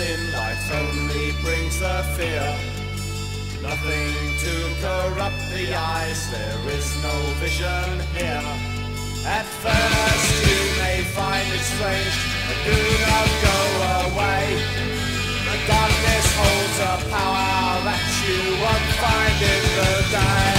in life only brings the fear. Nothing to corrupt the eyes, there is no vision here. At first you may find it strange, but do not go away. The darkness holds a power that you won't find in the day.